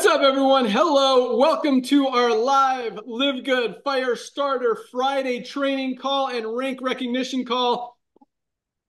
What's up, everyone? Hello. Welcome to our live Live Good Fire Starter Friday training call and rank recognition call.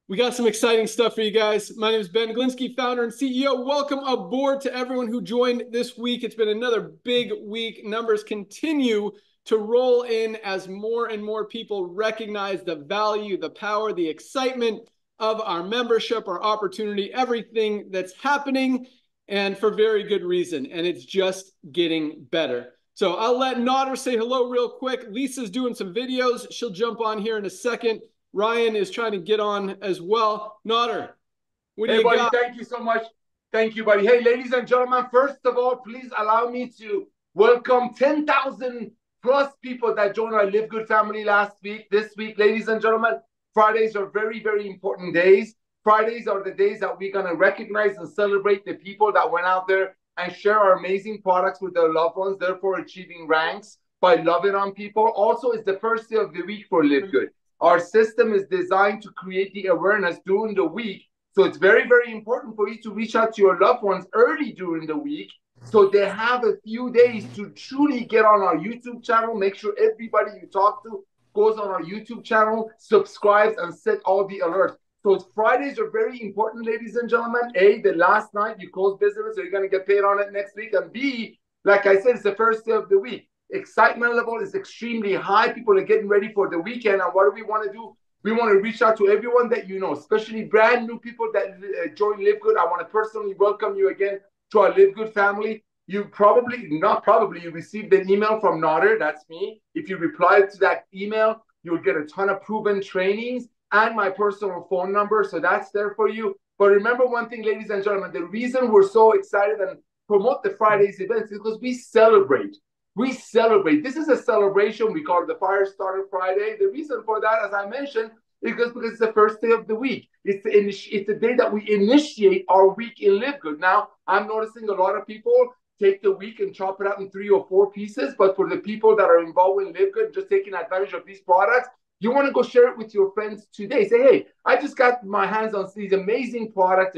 We got some exciting stuff for you guys. My name is Ben Glinsky, founder and CEO. Welcome aboard to everyone who joined this week. It's been another big week. Numbers continue to roll in as more and more people recognize the value, the power, the excitement of our membership, our opportunity, everything that's happening and for very good reason. And it's just getting better. So I'll let Nader say hello real quick. Lisa's doing some videos. She'll jump on here in a second. Ryan is trying to get on as well. Nader, what do hey, buddy, got? Thank you so much. Thank you, buddy. Hey, ladies and gentlemen, first of all, please allow me to welcome 10,000 plus people that joined our Live Good family last week. This week, ladies and gentlemen, Fridays are very, very important days. Fridays are the days that we're going to recognize and celebrate the people that went out there and share our amazing products with their loved ones, therefore achieving ranks by loving on people. Also, it's the first day of the week for Live Good. Our system is designed to create the awareness during the week. So it's very, very important for you to reach out to your loved ones early during the week so they have a few days to truly get on our YouTube channel. Make sure everybody you talk to goes on our YouTube channel, subscribes, and set all the alerts. So Fridays are very important, ladies and gentlemen. A, the last night you close business, so you're going to get paid on it next week. And B, like I said, it's the first day of the week. Excitement level is extremely high. People are getting ready for the weekend. And what do we want to do? We want to reach out to everyone that you know, especially brand new people that uh, join Live Good. I want to personally welcome you again to our Live Good family. You probably, not probably, you received an email from Nader. That's me. If you reply to that email, you'll get a ton of proven trainings and my personal phone number. So that's there for you. But remember one thing, ladies and gentlemen, the reason we're so excited and promote the Fridays events is because we celebrate. We celebrate. This is a celebration. We call it the Fire Starter Friday. The reason for that, as I mentioned, is because, because it's the first day of the week. It's the, it's the day that we initiate our week in Live Good. Now, I'm noticing a lot of people take the week and chop it up in three or four pieces. But for the people that are involved in Live Good, just taking advantage of these products, you want to go share it with your friends today. Say, hey, I just got my hands on these amazing products.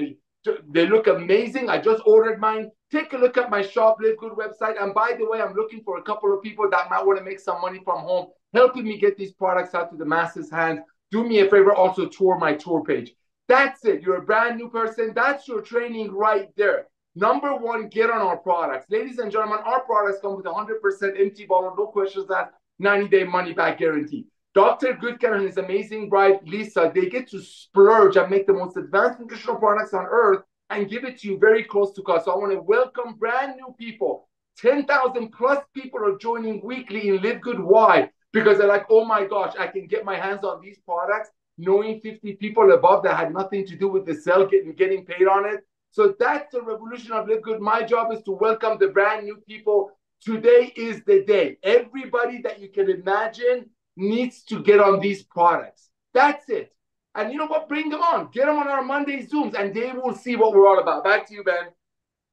They look amazing. I just ordered mine. Take a look at my Shop Live Good website. And by the way, I'm looking for a couple of people that might want to make some money from home, helping me get these products out to the masses' hands. Do me a favor, also tour my tour page. That's it. You're a brand new person. That's your training right there. Number one, get on our products. Ladies and gentlemen, our products come with 100% empty bottle, no questions asked, 90 day money back guarantee. Dr. Goodkin and his amazing bride, Lisa, they get to splurge and make the most advanced nutritional products on earth and give it to you very close to cost. So I want to welcome brand new people. 10,000 plus people are joining weekly in Live Good. Why? Because they're like, oh my gosh, I can get my hands on these products, knowing 50 people above that had nothing to do with the sale, getting, getting paid on it. So that's the revolution of Live Good. My job is to welcome the brand new people. Today is the day. Everybody that you can imagine needs to get on these products. That's it. And you know what? Bring them on. Get them on our Monday Zooms and they will see what we're all about. Back to you, Ben.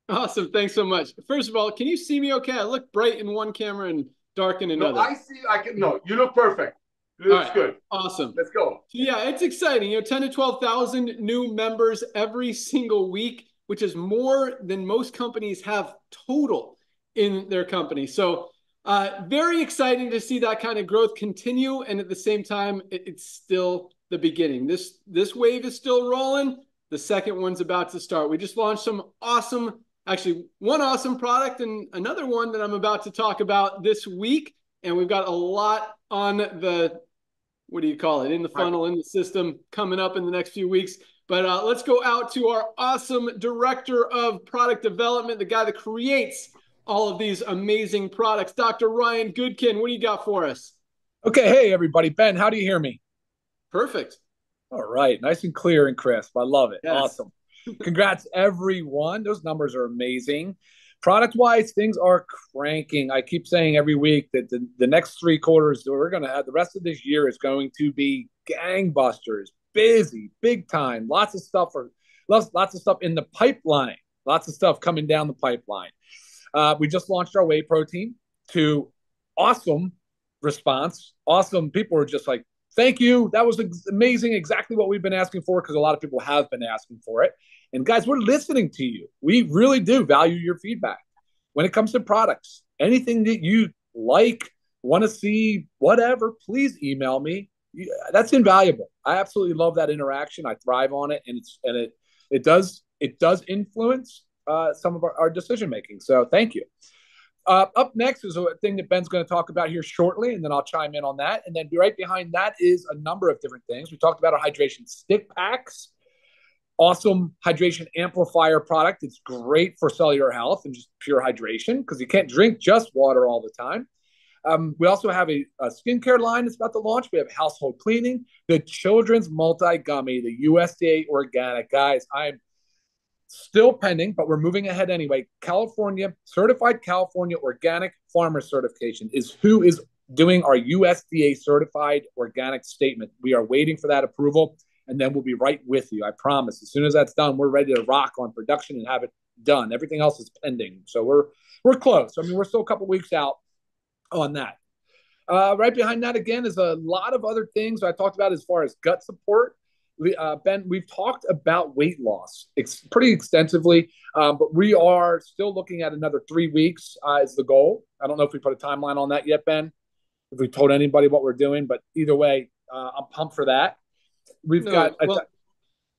Awesome. Thanks so much. First of all, can you see me okay? I look bright in one camera and dark in another. No, I see. I can. No, you look perfect. It looks right. good. Awesome. Let's go. Yeah, it's exciting. You know, 10 to 12,000 new members every single week, which is more than most companies have total in their company. So uh, very exciting to see that kind of growth continue, and at the same time, it, it's still the beginning. This this wave is still rolling. The second one's about to start. We just launched some awesome, actually one awesome product, and another one that I'm about to talk about this week. And we've got a lot on the what do you call it in the funnel in the system coming up in the next few weeks. But uh, let's go out to our awesome director of product development, the guy that creates all of these amazing products. Dr. Ryan Goodkin, what do you got for us? Okay. Hey, everybody. Ben, how do you hear me? Perfect. All right. Nice and clear and crisp. I love it. Yes. Awesome. Congrats, everyone. Those numbers are amazing. Product wise, things are cranking. I keep saying every week that the, the next three quarters, we're going to have the rest of this year is going to be gangbusters, busy, big time. Lots of stuff for lots, lots of stuff in the pipeline, lots of stuff coming down the pipeline. Uh, we just launched our whey protein to awesome response. Awesome. People are just like, thank you. That was amazing. Exactly what we've been asking for because a lot of people have been asking for it. And guys, we're listening to you. We really do value your feedback. when it comes to products, anything that you like, want to see, whatever, please email me. That's invaluable. I absolutely love that interaction. I thrive on it, and it's and it it does it does influence uh, some of our, our decision making. So thank you. Uh, up next is a thing that Ben's going to talk about here shortly, and then I'll chime in on that. And then right behind that is a number of different things. We talked about our hydration stick packs, awesome hydration amplifier product. It's great for cellular health and just pure hydration because you can't drink just water all the time. Um, we also have a, a, skincare line that's about to launch. We have household cleaning, the children's multi gummy, the USDA organic. Guys, I'm still pending, but we're moving ahead anyway. California certified California organic farmer certification is who is doing our USDA certified organic statement. We are waiting for that approval, and then we'll be right with you. I promise. As soon as that's done, we're ready to rock on production and have it done. Everything else is pending, so we're we're close. I mean, we're still a couple weeks out on that. Uh, right behind that again is a lot of other things I talked about as far as gut support uh, Ben, we've talked about weight loss ex- pretty extensively, um, but we are still looking at another three weeks uh, as the goal. I don't know if we put a timeline on that yet, Ben. If we told anybody what we're doing, but either way, uh, I'm pumped for that. We've no, got well,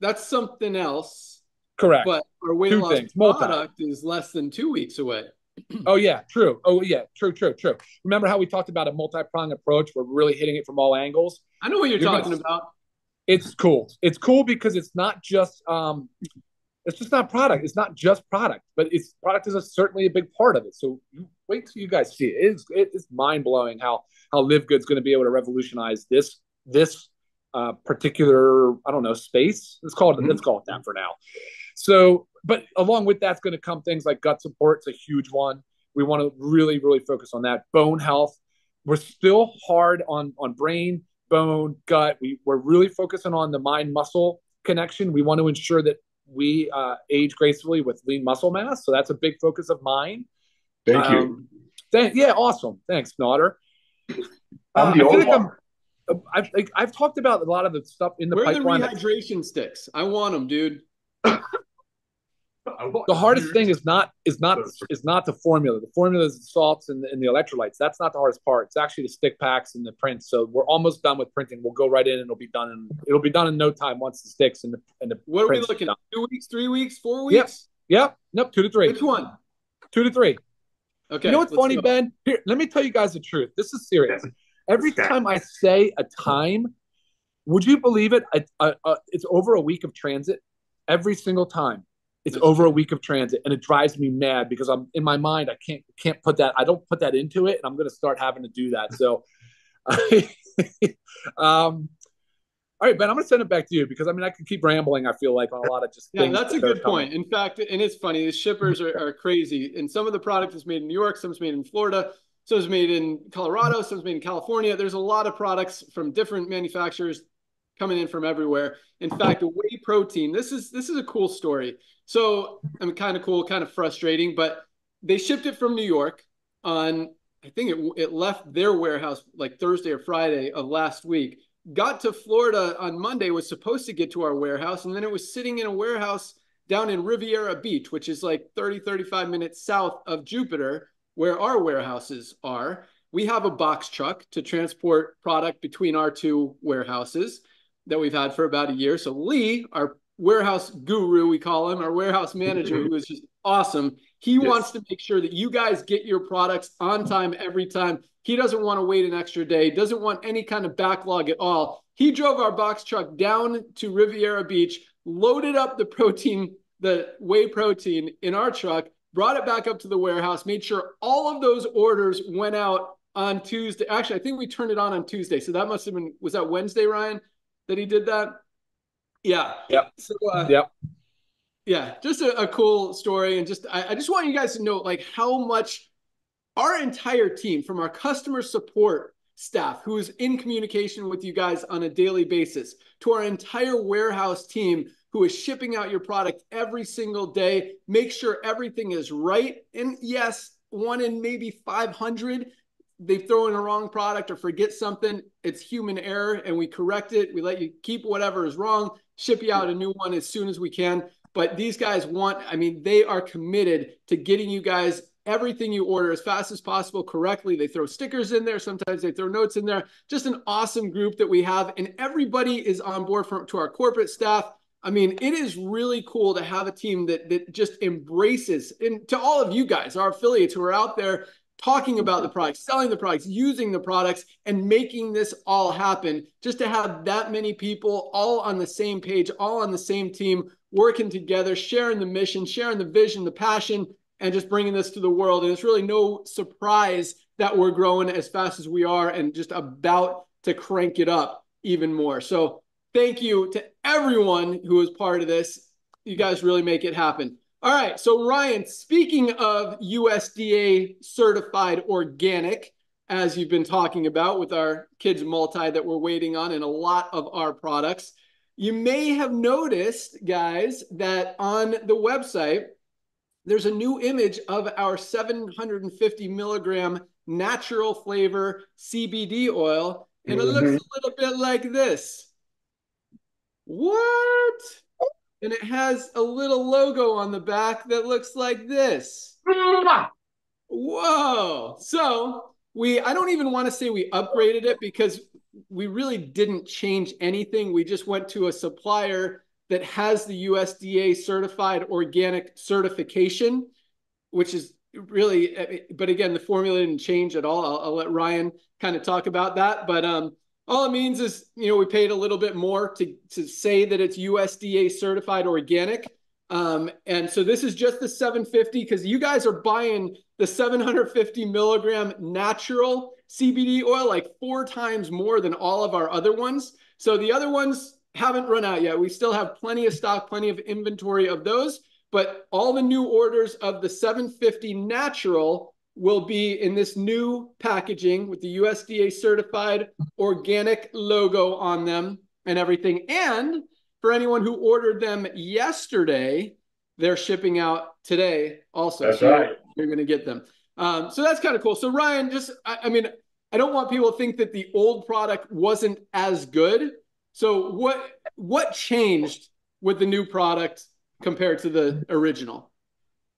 that's something else. Correct. But our weight two loss things, product is less than two weeks away. oh yeah, true. Oh yeah, true, true, true. Remember how we talked about a multi-pronged approach? We're really hitting it from all angles. I know what you're, you're talking gonna, about it's cool. It's cool because it's not just um, it's just not product. It's not just product, but it's product is a, certainly a big part of it. So wait till you guys see it. It's it's mind blowing how how Live Good's going to be able to revolutionize this this uh, particular I don't know space. Let's call it mm-hmm. let's call it that for now. So, but along with that's going to come things like gut support. It's a huge one. We want to really really focus on that. Bone health. We're still hard on on brain bone, gut. We, we're really focusing on the mind muscle connection. We want to ensure that we uh, age gracefully with lean muscle mass. So that's a big focus of mine. Thank um, you. Th- yeah, awesome. Thanks, Nader. I'm the uh, old one. I've, I've talked about a lot of the stuff in the Where pipeline. Where the rehydration sticks? I want them, dude. the hardest thing is not is not is not the formula. The formula is the salts and the, and the electrolytes. That's not the hardest part. It's actually the stick packs and the prints. So we're almost done with printing. We'll go right in and it'll be done in it'll be done in no time once the sticks and the and the. What are we looking at? Two weeks, three weeks, four weeks? Yep. Yep. Nope. Two to three. Which one? Two to three. Okay. You know what's funny, go. Ben? Here, let me tell you guys the truth. This is serious. Every time I say a time, would you believe it? I, I, uh, it's over a week of transit every single time it's over a week of transit and it drives me mad because i'm in my mind i can't can't put that i don't put that into it and i'm going to start having to do that. So um all right ben i'm going to send it back to you because i mean i can keep rambling i feel like on a lot of just yeah that's a good point. In fact and it's funny the shippers are, are crazy and some of the product is made in new york some is made in florida some is made in colorado some is made in california. There's a lot of products from different manufacturers coming in from everywhere. In fact, whey protein. This is this is a cool story. So I mean, kind of cool, kind of frustrating, but they shipped it from New York on. I think it it left their warehouse like Thursday or Friday of last week. Got to Florida on Monday. Was supposed to get to our warehouse, and then it was sitting in a warehouse down in Riviera Beach, which is like 30, 35 minutes south of Jupiter, where our warehouses are. We have a box truck to transport product between our two warehouses that we've had for about a year. So Lee, our warehouse guru, we call him, our warehouse manager, who is just awesome. He yes. wants to make sure that you guys get your products on time every time. He doesn't want to wait an extra day, doesn't want any kind of backlog at all. He drove our box truck down to Riviera Beach, loaded up the protein, the whey protein in our truck, brought it back up to the warehouse, made sure all of those orders went out on Tuesday. Actually, I think we turned it on on Tuesday. So that must have been, was that Wednesday, Ryan? That he did that? Yeah. Yeah. So, uh, yep. Yeah, just a, a, cool story, and just I, I just want you guys to know like how much our entire team, from our customer support staff, who is in communication with you guys on a daily basis, to our entire warehouse team who is shipping out your product every single day, make sure everything is right. And yes, one in maybe 500 they throw in a wrong product or forget something, it's human error and we correct it. We let you keep whatever is wrong, ship you out a new one as soon as we can. But these guys want, I mean, they are committed to getting you guys everything you order as fast as possible correctly. They throw stickers in there. Sometimes they throw notes in there. Just an awesome group that we have. And everybody is on board from to our corporate staff. I mean, it is really cool to have a team that that just embraces and to all of you guys, our affiliates who are out there talking about the products, selling the products, using the products, and making this all happen. Just to have that many people all on the same page, all on the same team, working together, sharing the mission, sharing the vision, the passion, and just bringing this to the world. And it's really no surprise that we're growing as fast as we are and just about to crank it up even more. So thank you to everyone who is part of this. You guys really make it happen. All right. So, Ryan, speaking of USDA certified organic, as you've been talking about with our kids multi that we're waiting on and a lot of our products, you may have noticed, guys, that on the website, there's a new image of our 750 milligram natural flavor CBD oil, and it looks mm-hmm. a little bit like this. What? And it has a little logo on the back that looks like this. Whoa. So we, I don't even want to say we upgraded it because we really didn't change anything. We just went to a supplier that has the USDA certified organic certification, which is really, but again, the formula didn't change at all. I'll, I'll let Ryan kind of talk about that. But um, all it means is, you know, we paid a little bit more to, to say that it's USDA certified organic. Um, and so this is just the 750 because you guys are buying the 750 milligram natural CBD oil like four times more than all of our other ones. So the other ones haven't run out yet. We still have plenty of stock, plenty of inventory of those. But all the new orders of the 750 natural will be in this new packaging with the USDA certified organic logo on them and everything. And for anyone who ordered them yesterday, they're shipping out today also. That's so right. You're going to get them. Um, so that's kind of cool. So Ryan, just I, I mean, I don't want people to think that the old product wasn't as good. So what what changed with the new product compared to the original?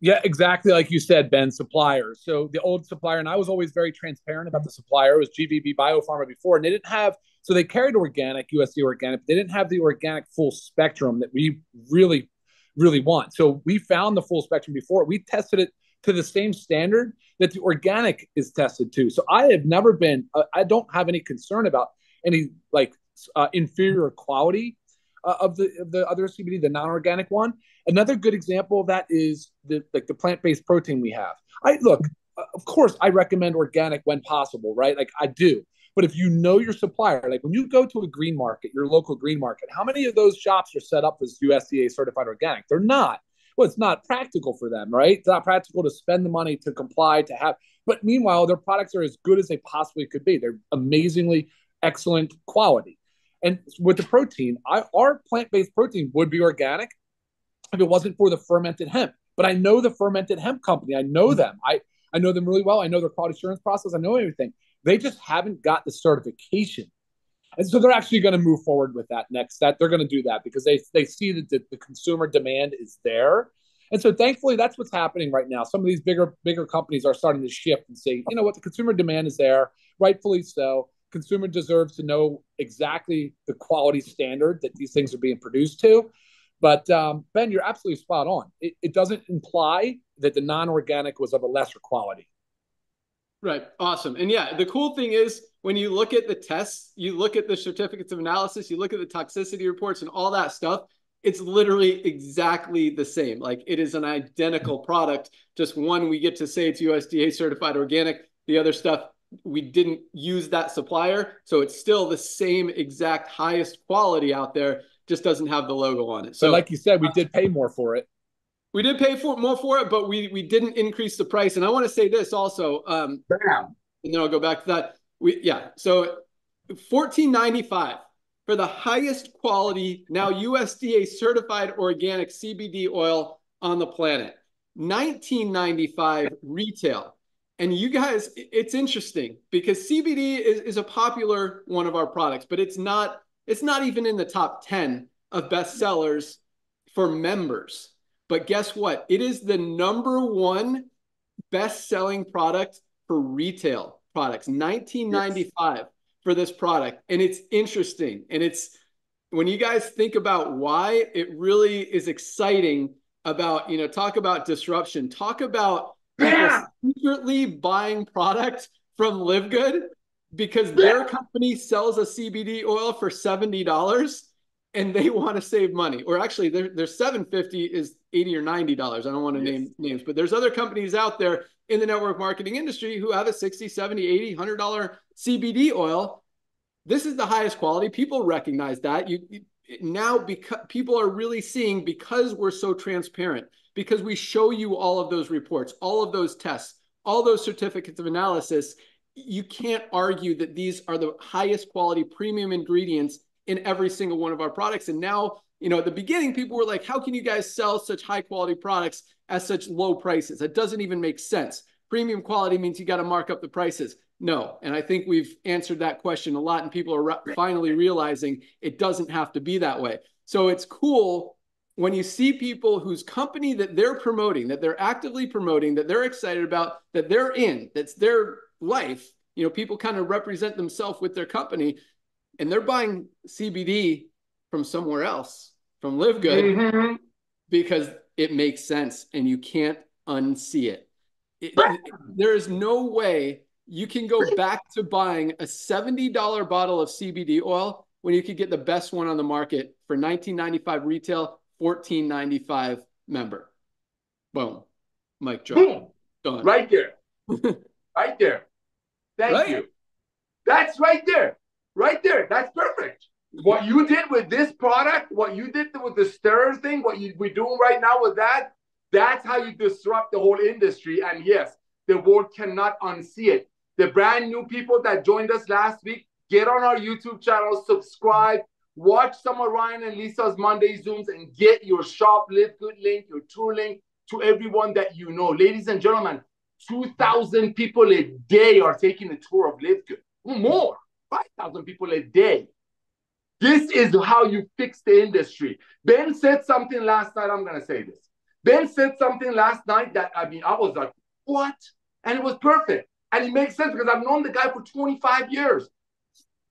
Yeah, exactly like you said, Ben. Suppliers. So the old supplier, and I was always very transparent about the supplier. It was GVB Biopharma before, and they didn't have. So they carried organic, USD organic. But they didn't have the organic full spectrum that we really, really want. So we found the full spectrum before. We tested it to the same standard that the organic is tested to. So I have never been. Uh, I don't have any concern about any like uh, inferior quality uh, of the of the other CBD, the non-organic one. Another good example of that is the like the plant-based protein we have. I look, uh, of course, I recommend organic when possible, right? Like I do. But if you know your supplier, like when you go to a green market, your local green market, how many of those shops are set up as USDA certified organic? They're not. Well, it's not practical for them, right? It's not practical to spend the money to comply to have. But meanwhile, their products are as good as they possibly could be. They're amazingly excellent quality. And with the protein, I, our plant based protein would be organic if it wasn't for the fermented hemp. But I know the fermented hemp company. I know mm-hmm. them. I, I know them really well. I know their quality assurance process. I know everything. They just haven't got the certification. And so they're actually going to move forward with that next step. They're going to do that because they, they see that the, the consumer demand is there. And so thankfully that's what's happening right now. Some of these bigger bigger companies are starting to shift and say, you know what, the consumer demand is there, rightfully so consumer deserves to know exactly the quality standard that these things are being produced to. But um, Ben, you're absolutely spot on. It, it doesn't imply that the non-organic was of a lesser quality. Right. Awesome. And yeah, the cool thing is when you look at the tests, you look at the certificates of analysis, you look at the toxicity reports and all that stuff, it's literally exactly the same. Like it is an identical product. Just one, we get to say it's USDA certified organic. The other stuff we didn't use that supplier. So it's still the same exact highest quality out there, just doesn't have the logo on it. So, but like you said, we did pay more for it. We did pay for more for it, but we we didn't increase the price. And I want to say this also. Um, Bam. And then I'll go back to that. We yeah. So fourteen ninety five for the highest quality now USDA certified organic CBD oil on the planet. 1995 retail and you guys, it's interesting because CBD is, is a popular one of our products, but it's not it's not even in the top 10 of bestsellers for members. But guess what? It is the number one best selling product for retail products, 1995 yes. for this product. And it's interesting. And it's when you guys think about why it really is exciting about, you know, talk about disruption, talk about yeah. secretly buying product from Live Good because their company sells a CBD oil for $70 and they want to save money. Or actually their their 750 is 80 or 90 dollars. I don't want to yes. name names, but there's other companies out there in the network marketing industry who have a 60, 70, 80, 100 dollar CBD oil. This is the highest quality. People recognize that. You, you now because people are really seeing because we're so transparent, because we show you all of those reports, all of those tests, all those certificates of analysis, you can't argue that these are the highest quality premium ingredients in every single one of our products. And now, you know, at the beginning, people were like, how can you guys sell such high quality products at such low prices? That doesn't even make sense. Premium quality means you got to mark up the prices. No. And I think we've answered that question a lot, and people are re- finally realizing it doesn't have to be that way. So it's cool when you see people whose company that they're promoting, that they're actively promoting, that they're excited about, that they're in, that's their life. You know, people kind of represent themselves with their company and they're buying CBD from somewhere else, from Live Good, mm-hmm. because it makes sense and you can't unsee it. it, it there is no way you can go back to buying a $70 bottle of CBD oil when you could get the best one on the market for 19.95 retail, 14.95 member. Boom. Mike Joe. Boom. Right there. right there. Thank right. you. That's right there. Right there. That's perfect. What you did with this product, what you did with the stir thing, what you, we're doing right now with that, that's how you disrupt the whole industry. And yes, the world cannot unsee it. The brand new people that joined us last week, get on our YouTube channel, subscribe, watch some of Ryan and Lisa's Monday Zooms, and get your shop live good link, your tour link to everyone that you know. Ladies and gentlemen, 2,000 people a day are taking a tour of Live Good. More, 5,000 people a day. This is how you fix the industry. Ben said something last night. I'm going to say this. Ben said something last night that, I mean, I was like, what? And it was perfect. And it makes sense because I've known the guy for 25 years.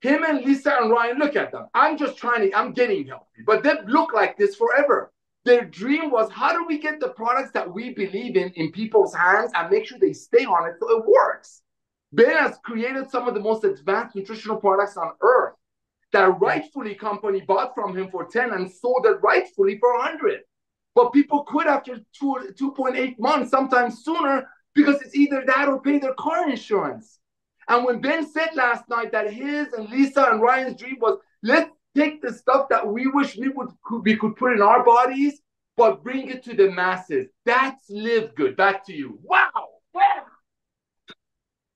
Him and Lisa and Ryan, look at them. I'm just trying to, I'm getting healthy, but they look like this forever. Their dream was how do we get the products that we believe in in people's hands and make sure they stay on it so it works? Ben has created some of the most advanced nutritional products on earth that rightfully company bought from him for 10 and sold it rightfully for 100. But people quit after two, 2.8 months, sometimes sooner, because it's either that or pay their car insurance. And when Ben said last night that his and Lisa and Ryan's dream was let's take the stuff that we wish we would we could put in our bodies, but bring it to the masses. That's live good. Back to you. Wow. wow.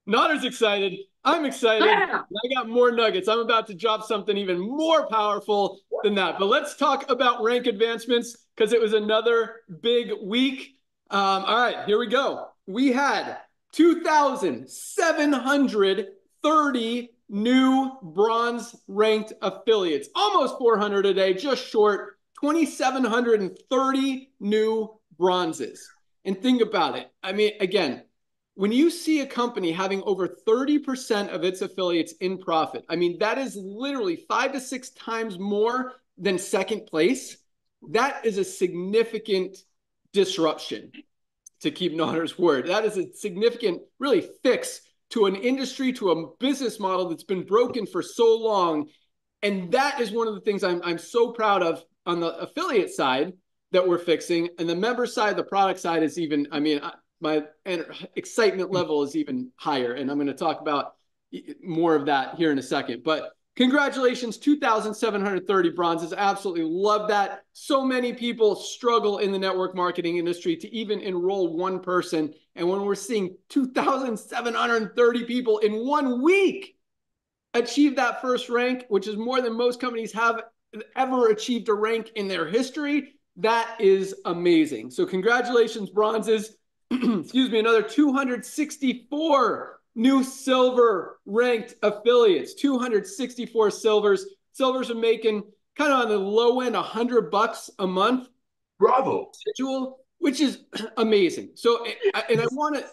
Nader's excited. I'm excited. Yeah. I got more nuggets. I'm about to drop something even more powerful than that. But let's talk about rank advancements because it was another big week. Um, all right, here we go. We had 2,730 new bronze ranked affiliates, almost 400 a day, just short, 2,730 new bronzes. And think about it. I mean, again, when you see a company having over 30% of its affiliates in profit, I mean, that is literally five to six times more than second place. That is a significant disruption, to keep Nader's word. That is a significant, really, fix to an industry, to a business model that's been broken for so long. And that is one of the things I'm, I'm so proud of on the affiliate side that we're fixing. And the member side, the product side is even, I mean, my excitement level is even higher. And I'm going to talk about more of that here in a second. But congratulations, 2,730 bronzes. Absolutely love that. So many people struggle in the network marketing industry to even enroll one person. And when we're seeing 2,730 people in one week achieve that first rank, which is more than most companies have ever achieved a rank in their history, that is amazing. So, congratulations, bronzes. excuse me, another 264 new silver ranked affiliates, 264 silvers. Silvers are making kind of on the low end 100 bucks a month. Bravo. Which is amazing. So, and I want to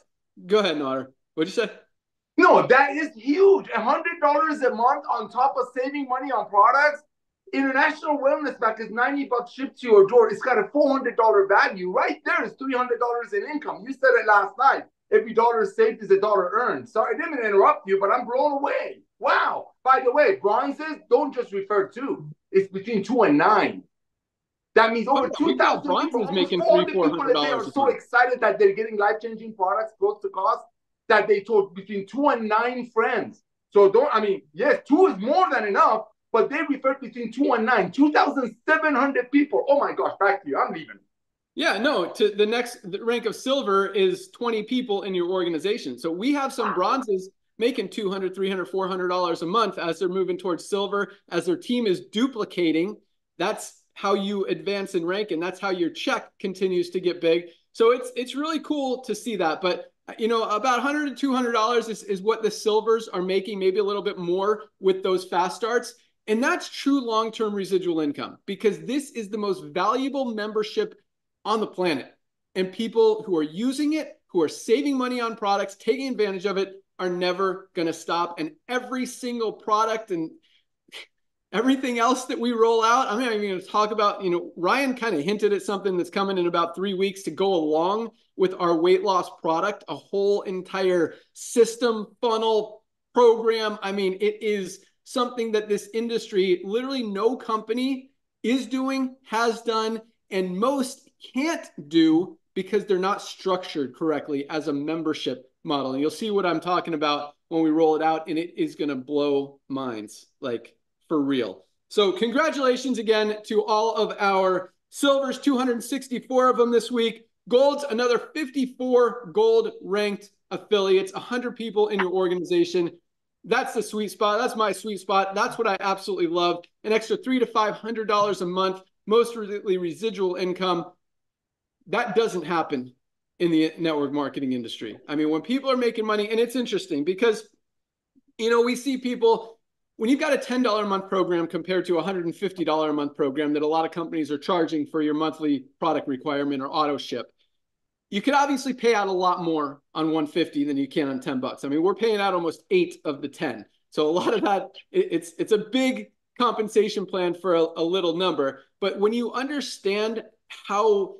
Go ahead, Nader. What'd you say? No, that is huge. $100 a month on top of saving money on products. International Wellness Pack is 90 bucks shipped to your door. It's got a $400 value. Right there is $300 in income. You said it last night. Every dollar saved is a dollar earned. Sorry, I didn't interrupt you, but I'm blown away. Wow. By the way, bronzes don't just refer to, it's between two and nine. That means over oh, 2,000 people, making three, four hundred dollars. They are so excited that they're getting life-changing products close to cost that they told between two and nine friends. So don't, I mean, yes, two is more than enough, but they refer between two and nine, 2,700 people. Oh my gosh, back to you. I'm leaving. Yeah, no, to the next rank of silver is 20 people in your organization. So we have some bronzes making 200, 300, 400 dollars a month as they're moving towards silver, as their team is duplicating. That's how you advance in rank and that's how your check continues to get big. So it's it's really cool to see that, but you know, about 100 to 200 dollars is, is what the silvers are making, maybe a little bit more with those fast starts. And that's true long-term residual income because this is the most valuable membership on the planet. And people who are using it, who are saving money on products, taking advantage of it, are never going to stop. And every single product and everything else that we roll out, I'm not even going to talk about, you know, Ryan kind of hinted at something that's coming in about three weeks to go along with our weight loss product, a whole entire system funnel program. I mean, it is something that this industry, literally no company is doing, has done, and most can't do because they're not structured correctly as a membership model. And you'll see what I'm talking about when we roll it out, and it is going to blow minds, like for real. So, congratulations again to all of our silvers, 264 of them this week. Golds, another 54 gold ranked affiliates, 100 people in your organization. That's the sweet spot. That's my sweet spot. That's what I absolutely love. An extra three to five hundred dollars a month, mostly residual income that doesn't happen in the network marketing industry. I mean, when people are making money, and it's interesting because, you know, we see people when you've got a $10 a month program compared to a $150 a month program that a lot of companies are charging for your monthly product requirement or auto ship. You could obviously pay out a lot more on 150 than you can on 10 bucks. I mean, we're paying out almost eight of the 10. So a lot of that, it's it's a big compensation plan for a, a little number. But when you understand how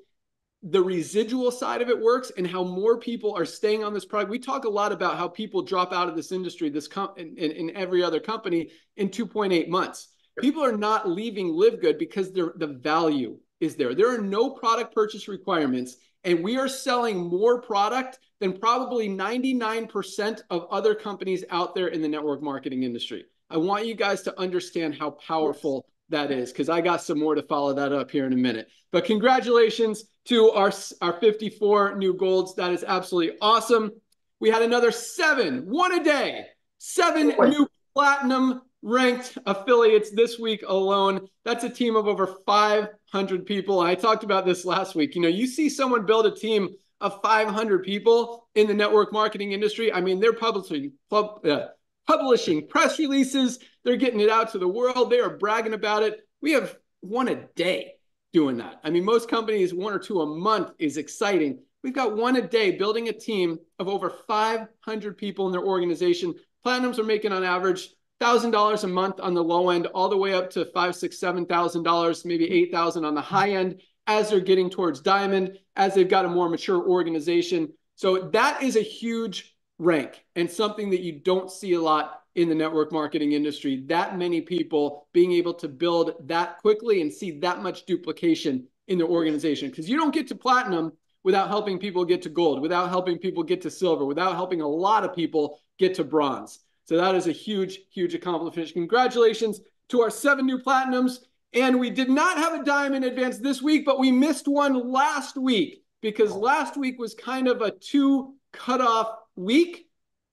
the residual side of it works and how more people are staying on this product. We talk a lot about how people drop out of this industry, this com- in, in, every other company in 2.8 months. People are not leaving Live Good because the value is there. There are no product purchase requirements, and we are selling more product than probably 99% of other companies out there in the network marketing industry. I want you guys to understand how powerful that is because I got some more to follow that up here in a minute. But congratulations to our, our 54 new golds. That is absolutely awesome. We had another seven, one a day, seven new platinum ranked affiliates this week alone. That's a team of over 500 people. I talked about this last week. You know, you see someone build a team of 500 people in the network marketing industry. I mean, they're publishing, pub, uh, publishing press releases. They're getting it out to the world. They are bragging about it. We have one a day doing that. I mean, most companies, one or two a month is exciting. We've got one a day building a team of over 500 people in their organization. Platinums are making on average $1,000 a month on the low end, all the way up to five, six, seven thousand dollars, maybe eight thousand on the high end as they're getting towards diamond, as they've got a more mature organization. So that is a huge rank and something that you don't see a lot in the network marketing industry. That many people being able to build that quickly and see that much duplication in their organization. Because you don't get to platinum without helping people get to gold, without helping people get to silver, without helping a lot of people get to bronze. So that is a huge, huge accomplishment. Congratulations to our seven new platinums. And we did not have a diamond advance this week, but we missed one last week because last week was kind of a two cutoff week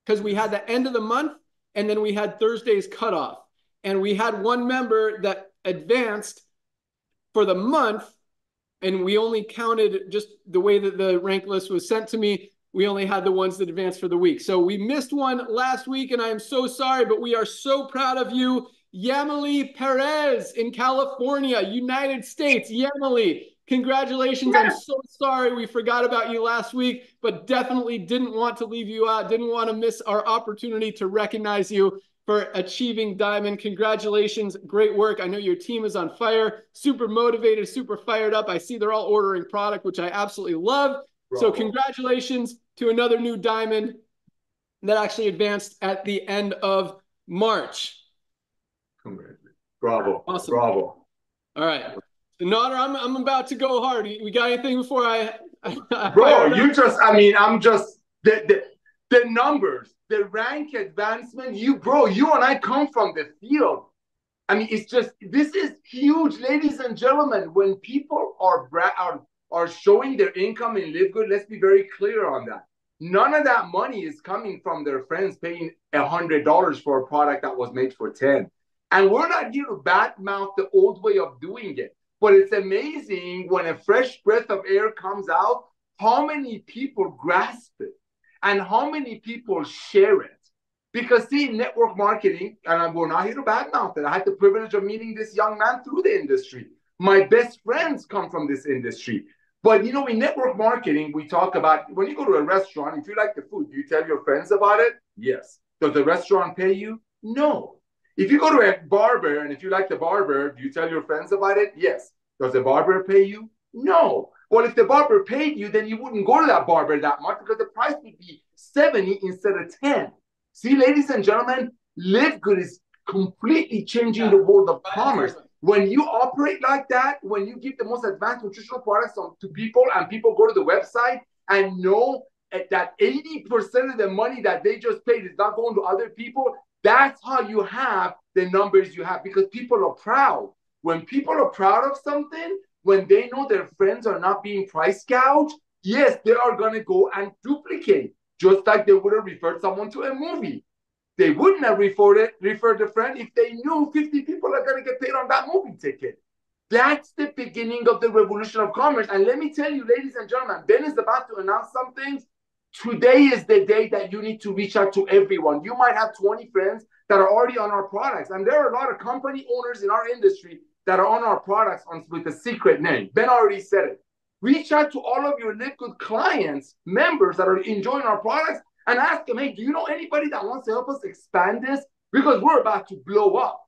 because we had the end of the month and then we had Thursday's cutoff. And we had one member that advanced for the month, and we only counted just the way that the rank list was sent to me. We only had the ones that advanced for the week. So we missed one last week, and I am so sorry, but we are so proud of you. Yamily Perez in California, United States. Yamily, congratulations. I'm so sorry we forgot about you last week, but definitely didn't want to leave you out, didn't want to miss our opportunity to recognize you for achieving diamond. Congratulations. Great work. I know your team is on fire, super motivated, super fired up. I see they're all ordering product, which I absolutely love. Bravo. So, congratulations to another new diamond that actually advanced at the end of March. Bravo. Awesome. Bravo. All right. Nader, I'm, I'm about to go hard. We got anything before I. I Bro, you just, I mean, I'm just, the, the, the numbers, the rank advancement, you, bro, you and I come from the field. I mean, it's just, this is huge, ladies and gentlemen. When people are, are, are showing their income in Live Good, let's be very clear on that. None of that money is coming from their friends paying a $100 for a product that was made for 10 and we're not here to badmouth the old way of doing it. But it's amazing when a fresh breath of air comes out, how many people grasp it and how many people share it. Because see, network marketing, and we're not here to badmouth it. I had the privilege of meeting this young man through the industry. My best friends come from this industry. But you know, in network marketing, we talk about when you go to a restaurant, if you like the food, do you tell your friends about it? Yes. Does the restaurant pay you? No. If you go to a barber and if you like the barber, do you tell your friends about it? Yes. Does the barber pay you? No. Well, if the barber paid you, then you wouldn't go to that barber that much because the price would be 70 instead of 10. See, ladies and gentlemen, Live Good is completely changing yeah. the world of commerce. When you operate like that, when you give the most advanced nutritional products to people and people go to the website and know eh, that 80% of the money that they just paid is not going to other people, that's how you have the numbers you have because people are proud. When people are proud of something, when they know their friends are not being price gouged, yes, they are going to go and duplicate, just like they would have referred someone to a movie. They wouldn't have referred, it, referred a friend if they knew 50 people are going to get paid on that movie ticket. That's the beginning of the revolution of commerce. And let me tell you, ladies and gentlemen, Ben is about to announce some things Today is the day that you need to reach out to everyone. You might have 20 friends that are already on our products. And there are a lot of company owners in our industry that are on our products on, with a secret name. Ben already said it. Reach out to all of your Good clients, members that are enjoying our products, and ask them, hey, do you know anybody that wants to help us expand this? Because we're about to blow up.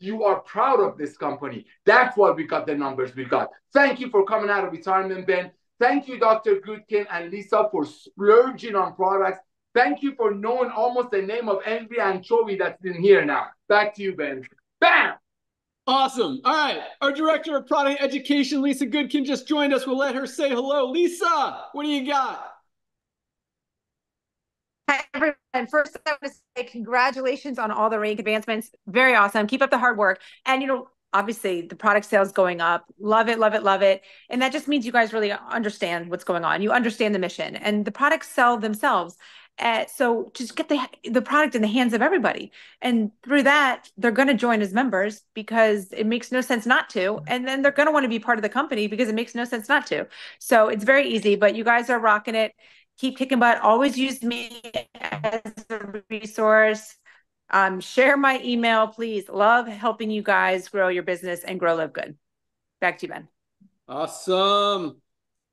You are proud of this company. That's why we got the numbers we got. Thank you for coming out of retirement, Ben. Thank you, Dr. Goodkin and Lisa, for splurging on products. Thank you for knowing almost the name of every anchovy that's in here now. Back to you, Ben. Bam! Awesome. All right. Our director of product education, Lisa Goodkin, just joined us. We'll let her say hello. Lisa, what do you got? Hi, everyone. First, I want to say congratulations on all the rank advancements. Very awesome. Keep up the hard work. And, you know, obviously the product sales going up. Love it love it love it. And that just means you guys really understand what's going on. You understand the mission and the products sell themselves. Uh, so just get the the product in the hands of everybody. And through that they're going to join as members because it makes no sense not to. And then they're going to want to be part of the company because it makes no sense not to. So it's very easy but you guys are rocking it. Keep kicking butt. Always use me as a resource um, share my email, please. Love helping you guys grow your business and grow Live Good. Back to you, Ben. Awesome.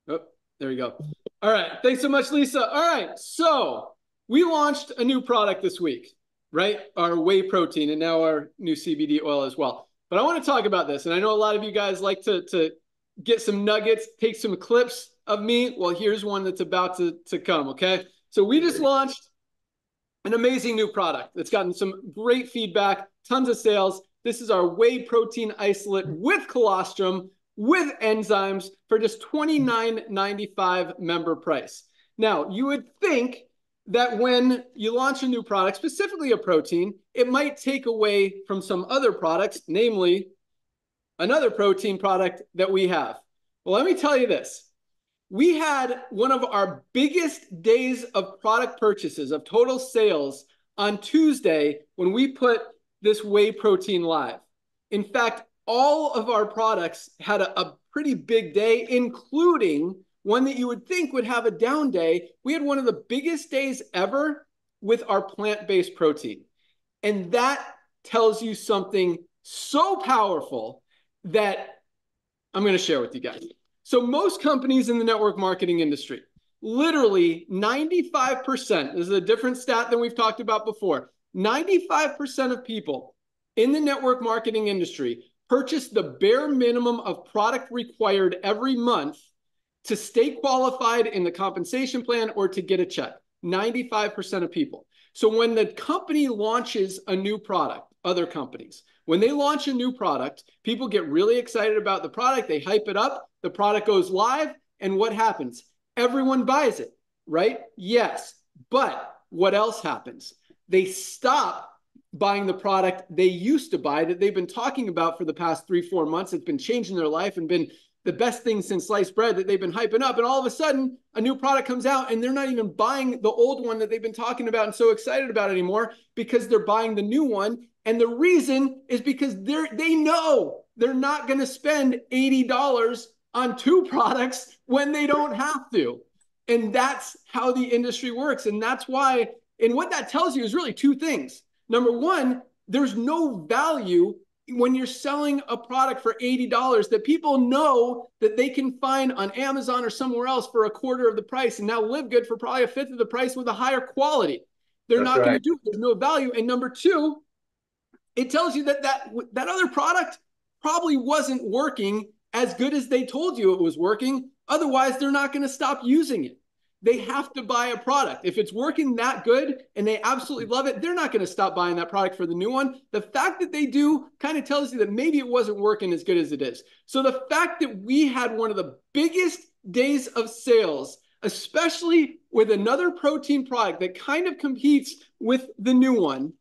Oh, there we go. All right. Thanks so much, Lisa. All right. So we launched a new product this week, right? Our whey protein and now our new CBD oil as well. But I want to talk about this. And I know a lot of you guys like to, to get some nuggets, take some clips of me. Well, here's one that's about to, to come. Okay. So we just launched an amazing new product that's gotten some great feedback, tons of sales. This is our whey protein isolate with colostrum with enzymes for just $29.95 member price. Now, you would think that when you launch a new product, specifically a protein, it might take away from some other products, namely another protein product that we have. Well, let me tell you this we had one of our biggest days of product purchases of total sales on Tuesday when we put this whey protein live. In fact, all of our products had a, a, pretty big day, including one that you would think would have a down day. We had one of the biggest days ever with our plant based protein. And that tells you something so powerful that I'm going to share with you guys. So most companies in the network marketing industry, literally 95%, this is a different stat than we've talked about before. 95% of people in the network marketing industry purchase the bare minimum of product required every month to stay qualified in the compensation plan or to get a check. 95% of people. So when the company launches a new product, other companies, when they launch a new product, people get really excited about the product, they hype it up, the product goes live, and what happens? Everyone buys it, right? Yes. But what else happens? They stop buying the product they used to buy that they've been talking about for the past three, four months. It's been changing their life and been the best thing since sliced bread that they've been hyping up. And all of a sudden, a new product comes out and they're not even buying the old one that they've been talking about and so excited about anymore because they're buying the new one. And the reason is because they're they know they're not going to spend $80 on two products when they don't have to. And that's how the industry works. And that's why, and what that tells you is really two things. Number one, there's no value when you're selling a product for $80 that people know that they can find on Amazon or somewhere else for a quarter of the price and now live good for probably a fifth of the price with a higher quality. They're That's not right. going to do it. There's no value. And number two, it tells you that, that that other product probably wasn't working as good as they told you it was working. Otherwise, they're not going to stop using it they have to buy a product. If it's working that good and they absolutely love it, they're not going to stop buying that product for the new one. The fact that they do kind of tells you that maybe it wasn't working as good as it is. So the fact that we had one of the biggest days of sales, especially with another protein product that kind of competes with the new one,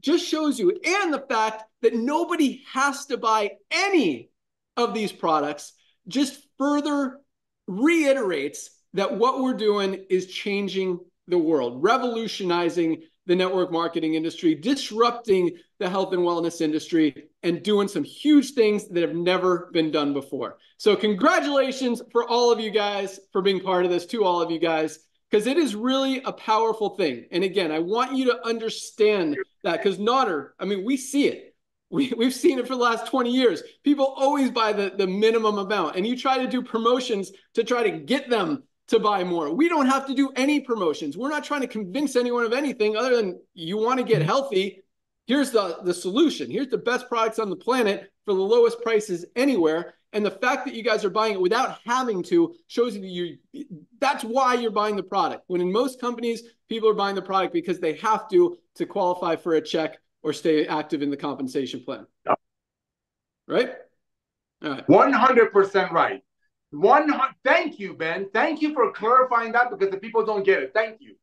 just shows you, and the fact that nobody has to buy any of these products just further reiterates that what we're doing is changing the world, revolutionizing the network marketing industry, disrupting the health and wellness industry, and doing some huge things that have never been done before. So, congratulations for all of you guys for being part of this, to all of you guys, because it is really a powerful thing. And again, I want you to understand that because Nader, I mean, we see it. We, we've seen it for the last 20 years. People always buy the, the minimum amount, and you try to do promotions to try to get them to buy more. We don't have to do any promotions. We're not trying to convince anyone of anything other than you want to get healthy. Here's the, the solution. Here's the best products on the planet for the lowest prices anywhere. And the fact that you guys are buying it without having to shows you you that's why you're buying the product. When in most companies, people are buying the product because they have to to qualify for a check or stay active in the compensation plan. Right? All right. 100% right. One, thank you, Ben. Thank you for clarifying that because the people don't get it. Thank you.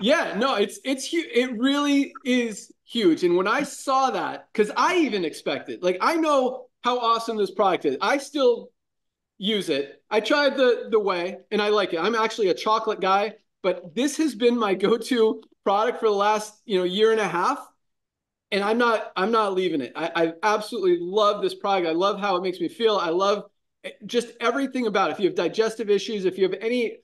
Yeah, no, it's it's huge. It really is huge. And when I saw that, because I even expected, like, I know how awesome this product is. I still use it. I tried the the whey, and I like it. I'm actually a chocolate guy, but this has been my go-to product for the last you know year and a half and i'm not i'm not leaving it I, I absolutely love this product i love how it makes me feel i love just everything about it. If you have digestive issues, if you have any,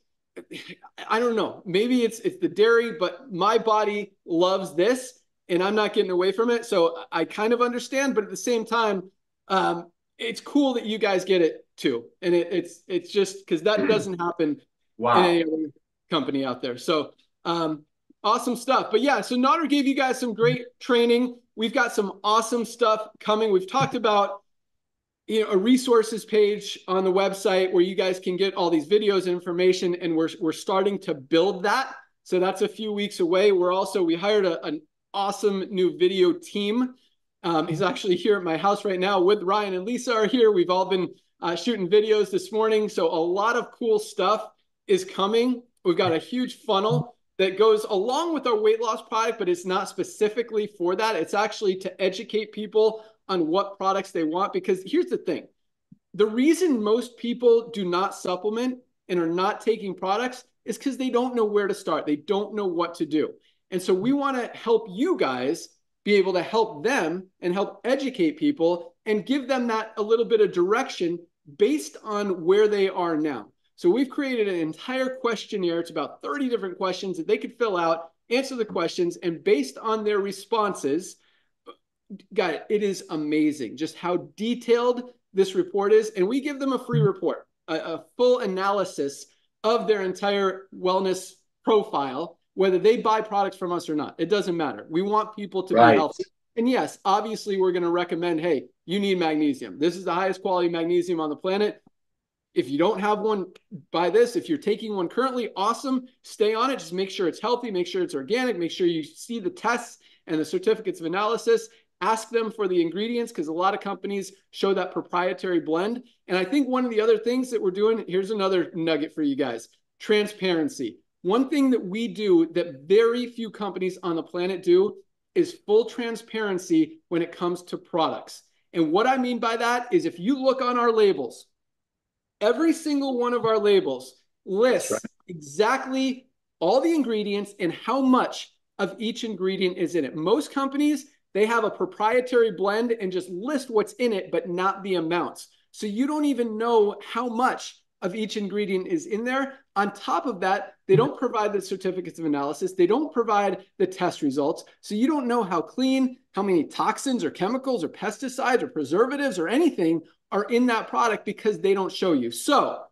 I don't know, maybe it's it's the dairy, but my body loves this, and I'm not getting away from it. So I kind of understand, but at the same time, um, it's cool that you guys get it too, and it, it's it's just because that doesn't happen wow. in any other company out there. So um, awesome stuff. But yeah, so Nader gave you guys some great training. We've got some awesome stuff coming. We've talked about you know a resources page on the website where you guys can get all these videos and information and we're we're starting to build that. So that's a few weeks away. We're also we hired a, an awesome new video team. Um, he's actually here at my house right now with ryan and lisa are here. We've all been uh, shooting videos this morning. So a lot of cool stuff is coming. We've got a huge funnel that goes along with our weight loss product but it's not specifically for that. It's actually to educate people on what products they want because here's the thing. The reason most people do not supplement and are not taking products is because they don't know where to start. They don't know what to do. And so we want to help you guys be able to help them and help educate people and give them that a little bit of direction based on where they are now. So we've created an entire questionnaire. It's about 30 different questions that they could fill out answer the questions and based on their responses Got it. It is amazing just how detailed this report is. And we give them a free mm-hmm. report. a, a full analysis of their entire wellness profile, whether they buy products from us or not. It doesn't matter. We want people to right. be healthy. And yes, obviously, we're going to recommend hey, you need magnesium. This is the highest quality magnesium on the planet. If you don't have one, buy this. If you're taking one currently, awesome. Stay on it. Just make sure it's healthy, make sure it's organic, make sure you see the tests and the certificates of analysis. Ask them for the ingredients because a lot of companies show that proprietary blend. And I think one of the other things that we're doing here's another nugget for you guys transparency. One thing that we do that very few companies on the planet do is full transparency when it comes to products. And what I mean by that is if you look on our labels, every single one of our labels lists right. exactly all the ingredients and how much of each ingredient is in it. Most companies, they have a proprietary blend and just list what's in it, but not the amounts. So you don't even know how much of each ingredient is in there. On top of that, they don't provide the certificates of analysis. They don't provide the test results. So you don't know how clean, how many toxins or chemicals or pesticides or preservatives or anything are in that product because they don't show you. So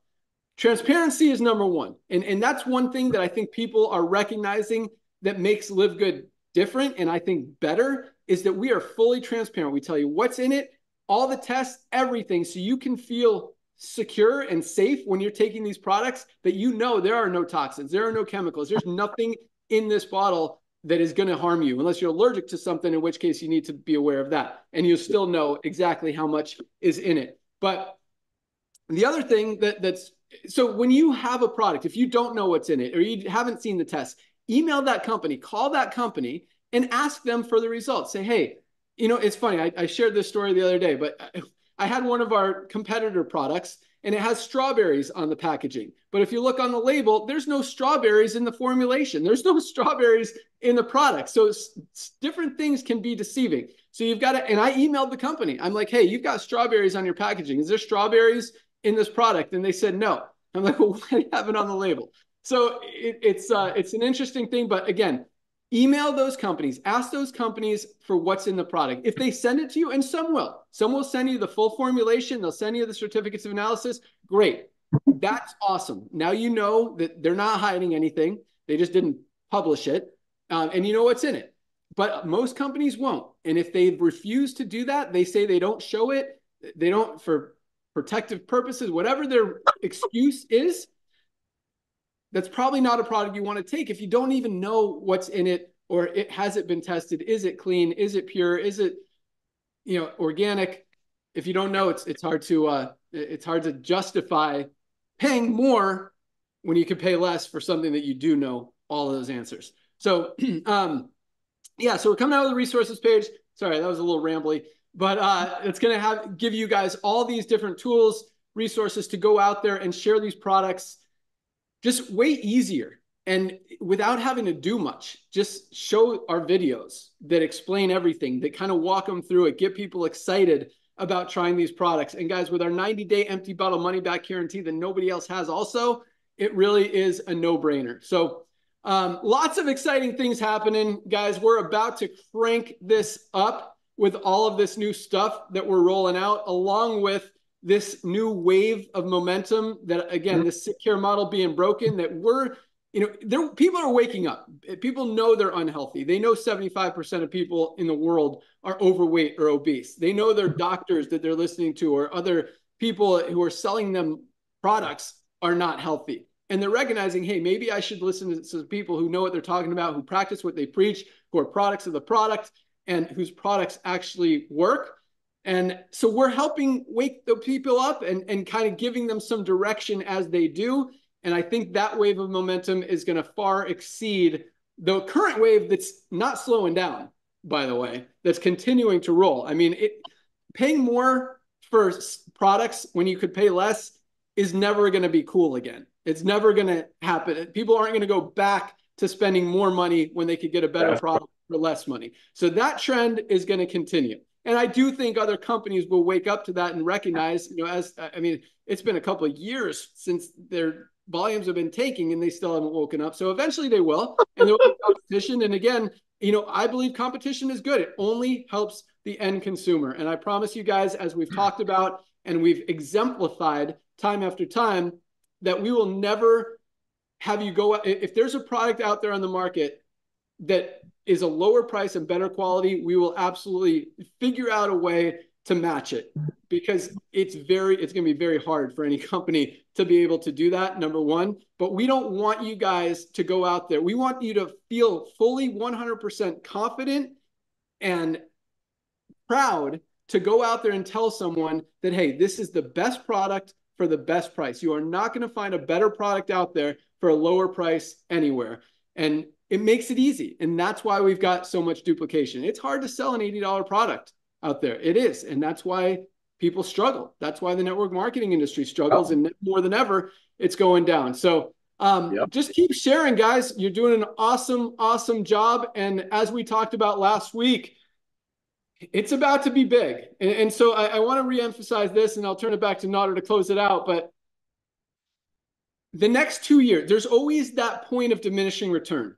transparency is number one. And, and that's one thing that I think people are recognizing that makes Live Good different and I think better is that we are fully transparent. We tell you what's in it, all the tests, everything, so you can feel secure and safe when you're taking these products that you know there are no toxins, there are no chemicals, there's nothing in this bottle that is going to harm you unless you're allergic to something, in which case you need to be aware of that. And you'll still know exactly how much is in it. But the other thing that that's so when you have a product, if you don't know what's in it or you haven't seen the test, email that company, call that company and ask them for the results. Say, hey, you know, it's funny. I, I shared this story the other day, but I had one of our competitor products and it has strawberries on the packaging. But if you look on the label, there's no strawberries in the formulation. There's no strawberries in the product. So it's different things can be deceiving. So you've got to, and I emailed the company. I'm like, hey, you've got strawberries on your packaging. Is there strawberries in this product? And they said no. I'm like, well, why do you have it on the label? So it, it's uh, it's an interesting thing, but again, email those companies, ask those companies for what's in the product. If they send it to you, and some will, some will send you the full formulation, they'll send you the certificates of analysis. Great. That's awesome. Now you know that they're not hiding anything, they just didn't publish it, um, and you know what's in it. But most companies won't. And if they refuse to do that, they say they don't show it, they don't for protective purposes, whatever their excuse is, that's probably not a product you want to take if you don't even know what's in it or it has it been tested. Is it clean? Is it pure? Is it you know organic? If you don't know, it's it's hard to uh, it's hard to justify paying more when you can pay less for something that you do know all of those answers. So um, yeah, so we're coming out of the resources page. Sorry, that was a little rambly, but uh, it's going to have give you guys all these different tools, resources to go out there and share these products just way easier. And without having to do much just show our videos that explain everything that kind of walk them through it get people excited about trying these products. And guys with our 90 day empty bottle money back guarantee that nobody else has also it really is a no brainer so um, lots of exciting things happening. Guys we're about to crank this up with all of this new stuff that we're rolling out along with this new wave of momentum that again mm-hmm. this sick care model being broken that we're you know there people are waking up. People know they're unhealthy. They know 75% of people in the world are overweight or obese. They know their doctors that they're listening to or other people who are selling them products are not healthy. And they're recognizing hey maybe i should listen to some people who know what they're talking about who practice what they preach who are products of the product and whose products actually work and so we're helping wake the people up and, and kind of giving them some direction as they do. And I think that wave of momentum is going to far exceed the current wave that's not slowing down, by the way, that's continuing to roll. I mean, it, paying more for products when you could pay less is never going to be cool again. It's never going to happen. People aren't going to go back to spending more money when they could get a better product for less money. So that trend is going to continue. And I do think other companies will wake up to that and recognize, you know, as I mean, it's been a couple of years since their volumes have been taking and they still haven't woken up. So eventually they will, and there will be competition. And again, you know, I believe competition is good. It only helps the end consumer. And I promise you guys, as we've talked about and we've exemplified time after time that we will never have you go if there's a product out there on the market that is a lower price and better quality, we will absolutely figure out a way to match it because it's very it's going to be very hard for any company to be able to do that number 1 but we don't want you guys to go out there. We want you to feel fully 100% confident and proud to go out there and tell someone that hey this is the best product for the best price. You are not going to find a better product out there for a lower price anywhere. And it makes it easy and that's why we've got so much duplication it's hard to sell an $80 product out there. It is. And that's why people struggle. That's why the network marketing industry struggles. Oh. And more than ever, it's going down. So um, yep. just keep sharing, guys. You're doing an awesome, awesome job. And as we talked about last week, it's about to be big. And, and so I, I want to reemphasize this and I'll turn it back to Nader to close it out. But the next two years, there's always that point of diminishing return.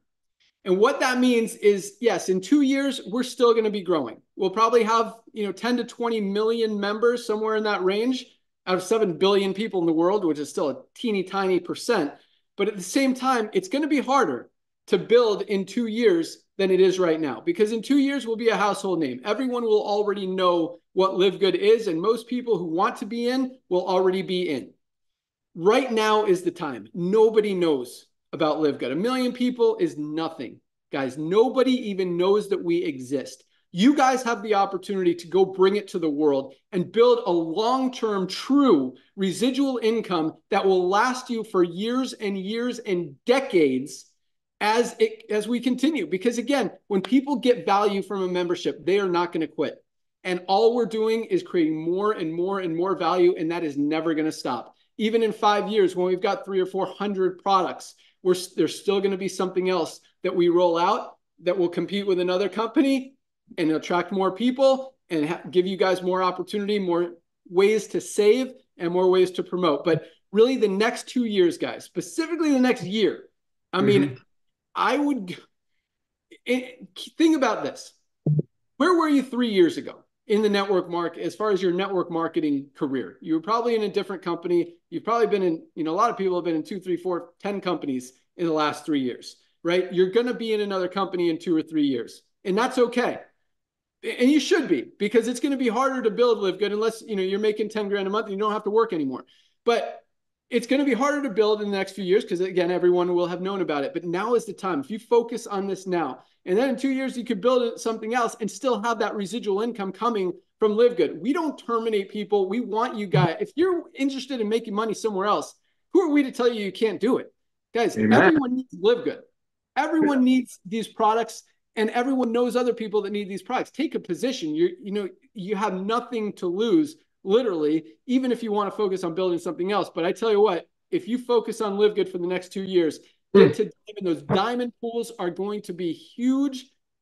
And what that means is, yes, in two years, we're still going to be growing. We'll probably have, you know, 10 to 20 million members, somewhere in that range, out of 7 billion people in the world, which is still a teeny tiny percent. But at the same time, it's going to be harder to build in two years than it is right now. Because in two years, we'll be a household name. Everyone will already know what Live Good is. And most people who want to be in will already be in. Right now is the time. Nobody knows about Live Good. A million people is nothing, guys. Nobody even knows that we exist. You guys have the opportunity to go bring it to the world and build a long term, true residual income that will last you for years and years and decades as it as we continue because again when people get value from a membership they are not going to quit and all we're doing is creating more and more and more value and that is never going to stop even in five years when we've got three or four hundred products we're, there's still going to be something else that we roll out that will compete with another company and attract more people and ha- give you guys more opportunity, more ways to save, and more ways to promote. But really, the next two years, guys, specifically the next year, I mm-hmm. mean, I would it, think about this. Where were you three years ago? In the network market as far as your network marketing career. You were probably in a different company. You've probably been in you know a lot of people have been in two three four ten companies in the last three years right? You're going to be in another company in two or three years and that's okay. And you should be because it's going to be harder to build live good unless you know you're making 10 grand a month and you don't have to work anymore. But it's going to be harder to build in the next few years because again everyone will have known about it but now is the time if you focus on this now and then in two years, you could build something else and still have that residual income coming from Live Good. We don't terminate people. We want you guys. If you're interested in making money somewhere else, who are we to tell you you can't do it? Guys, Amen. everyone needs Live Good. Everyone yeah. needs these products and everyone knows other people that need these products. Take a position. You you know, you have nothing to lose literally, even if you want to focus on building something else. But I tell you what, if you focus on Live Good for the next 2 years, hmm. get to diamond. Those diamond pools are going to be huge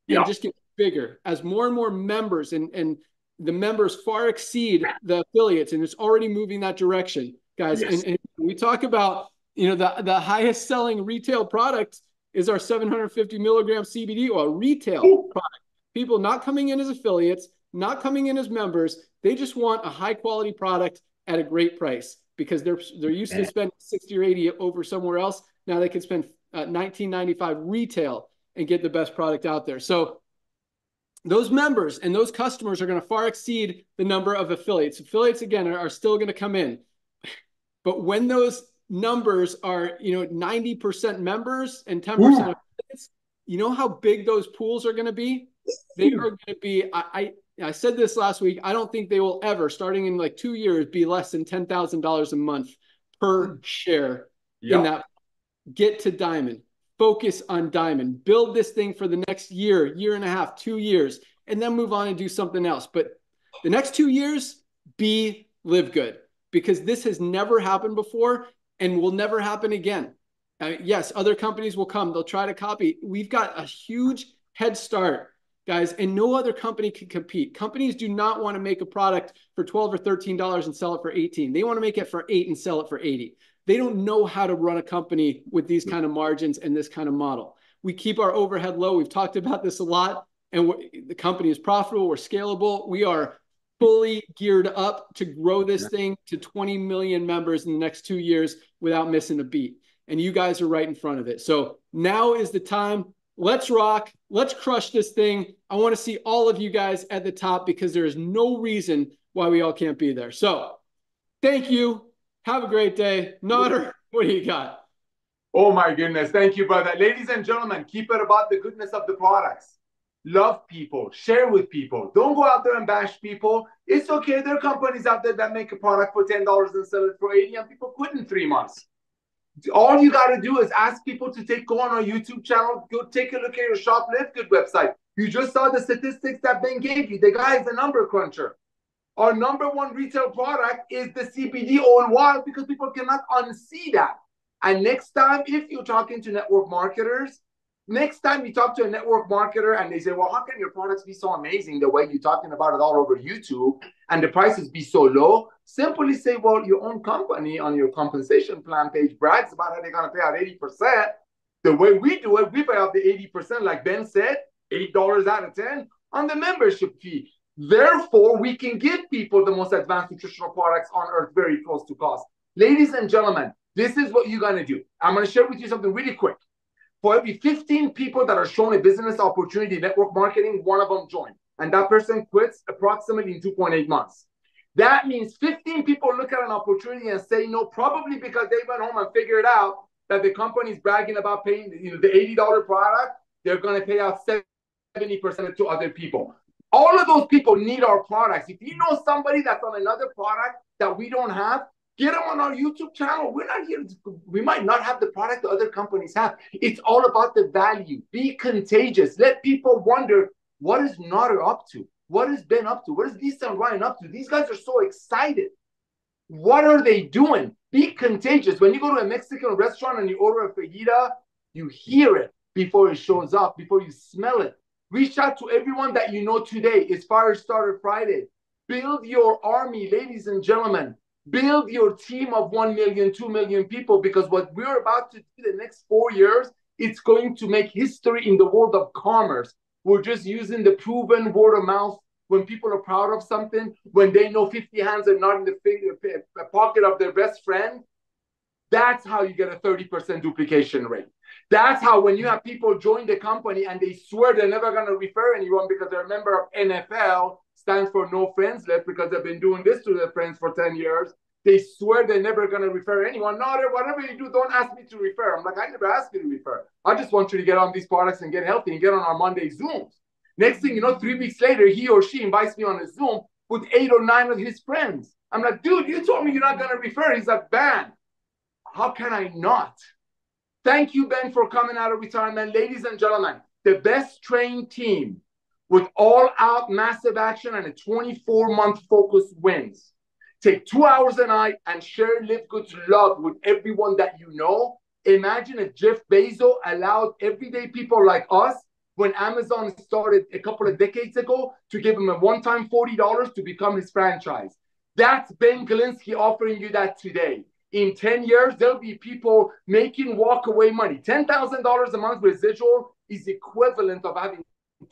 and yeah. just get bigger as more and more members and and the members far exceed the affiliates, and it's already moving that direction, guys. Yes. And, and we talk about you know the the highest selling retail product is our 750 milligram CBD oil retail Ooh. product. People not coming in as affiliates, not coming in as members. They just want a high quality product at a great price because they're they're used to spend 60 or 80 over somewhere else. Now they can spend uh, 1995 retail and get the best product out there. So those members and those customers are going to far exceed the number of affiliates. Affiliates again are, are still going to come in, but when those numbers are you know 90% members and 10% affiliates, you know how big those pools are going to be. They are going to be. I, I said this last week. I don't think they will ever, starting in like two years, be less than ten thousand dollars a month per hmm. share yep. in that get to diamond, focus on diamond, build this thing for the next year, year and a half, two years, and then move on and do something else. But the next two years, be live good because this has never happened before and will never happen again. Uh, yes, other companies will come, they'll try to copy. We've got a huge head start guys, and no other company can compete. Companies do not want to make a product for 12 or 13 dollars and sell it for 18. They want to make it for 8 and sell it for 80 they don't know how to run a company with these kind of margins and this kind of model. We keep our overhead low. We've talked about this a lot, and the company is profitable. We're scalable. We are fully geared up to grow this thing to 20 million members in the next two years without missing a beat. And you guys are right in front of it. So now is the time. Let's rock. Let's crush this thing. I want to see all of you guys at the top because there is no reason why we all can't be there. So thank you. Have a great day. Nader, what do you got? Oh my goodness. Thank you, brother. Ladies and gentlemen, keep it about the goodness of the products. Love people, share with people. Don't go out there and bash people. It's okay. There are companies out there that make a product for $10 and sell it for 80 and people quit in three months. All you got to do is ask people to take go on our YouTube channel, go take a look at your Shop Live Good website. You just saw the statistics that Ben gave you. The guy is a number cruncher. Our number one retail product is the CBD oil wild because people cannot unsee that. And next time, if you're talking to network marketers, next time you talk to a network marketer and they say, Well, how can your products be so amazing the way you're talking about it all over YouTube and the prices be so low? Simply say, Well, your own company on your compensation plan page brags about how they're going to pay out 80%. The way we do it, we pay out the 80%, like Ben said, $8 out of 10 on the membership fee. Therefore, we can give people the most advanced nutritional products on earth very close to cost. Ladies and gentlemen, this is what you're going to do. I'm going to share with you something really quick. For every 15 people that are shown a business opportunity network marketing, one of them joined. And that person quits approximately in 2.8 months. That means 15 people look at an opportunity and say no, probably because they went home and figured out that the company is bragging about paying you know, the $80 product, they're going to pay out 70% to other people. All of those people need our products. If you know somebody that's on another product that we don't have, get them on our YouTube channel. We're not here. To, we might not have the product that other companies have. It's all about the value. Be contagious. Let people wonder what is Nader up to? What has Ben up to? What is and Ryan up to? These guys are so excited. What are they doing? Be contagious. When you go to a Mexican restaurant and you order a fajita, you hear it before it shows up, before you smell it. Reach out to everyone that you know today. It's Fire Starter Friday. Build your army, ladies and gentlemen. Build your team of 1 million, 2 million people because what we're about to do the next four years, it's going to make history in the world of commerce. We're just using the proven word of mouth when people are proud of something, when they know 50 hands are not in the uh, pocket of their best friend. That's how you get a 30% duplication rate. That's how when you have people join the company and they swear they're never going to refer anyone because they're a member of NFL, stands for no friends left because they've been doing this to their friends for 10 years. They swear they're never going to refer anyone. No, whatever you do, don't ask me to refer. I'm like, I never asked you to refer. I just want you to get on these products and get healthy and get on our Monday Zooms. Next thing you know, three weeks later, he or she invites me on a Zoom with eight or nine of his friends. I'm like, dude, you told me you're not going to refer. He's like, Ben, How can I not? Thank you, Ben, for coming out of retirement. Ladies and gentlemen, the best trained team with all out massive action and a 24 month focus wins. Take two hours a night and share Live Good's love with everyone that you know. Imagine if Jeff Bezos allowed everyday people like us, when Amazon started a couple of decades ago, to give him a one time $40 to become his franchise. That's Ben Glinsky offering you that today in 10 years, there'll be people making walk away money. $10,000 a month residual is equivalent of having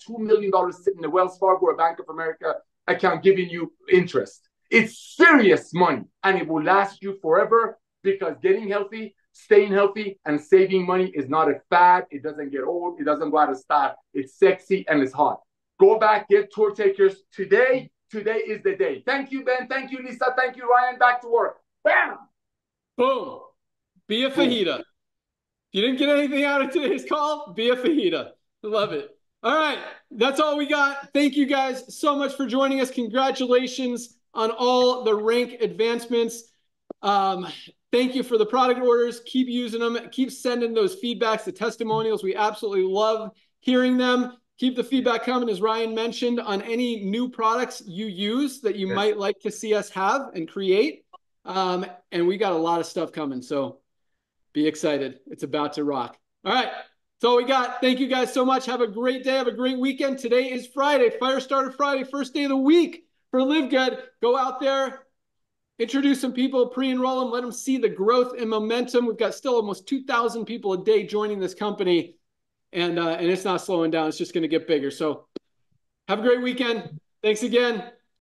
$2 million sitting in a Wells Fargo or Bank of America account giving you interest. It's serious money and it will last you forever because getting healthy, staying healthy, and saving money is not a fad. It doesn't get old. It doesn't go out of style. It's sexy and it's hot. Go back, get tour takers today. Today is the day. Thank you, Ben. Thank you, Lisa. Thank you, Ryan. Back to work. Bam! Boom. Be a fajita. If you didn't get anything out of today's call, be a fajita. Love it. All right. That's all we got. Thank you guys so much for joining us. Congratulations on all the rank advancements. Um, thank you for the product orders. Keep using them. Keep sending those feedbacks, the testimonials. We absolutely love hearing them. Keep the feedback coming, as Ryan mentioned, on any new products you use that you yes. might like to see us have and create. Um, and we got a lot of stuff coming. So be excited. It's about to rock. All right. That's all we got. Thank you guys so much. Have a great day. Have a great weekend. Today is Friday, Firestarter Friday, first day of the week for Live Good. Go out there, introduce some people, pre-enroll them, let them see the growth and momentum. We've got still almost 2,000 people a day joining this company, and uh, and it's not slowing down. It's just going to get bigger. So have a great weekend. Thanks again.